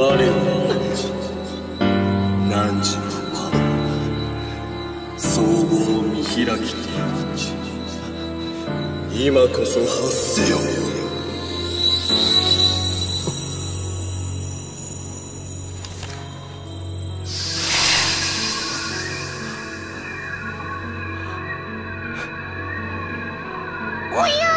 What is it? 何時総合を見開きて今こそ発せよおや？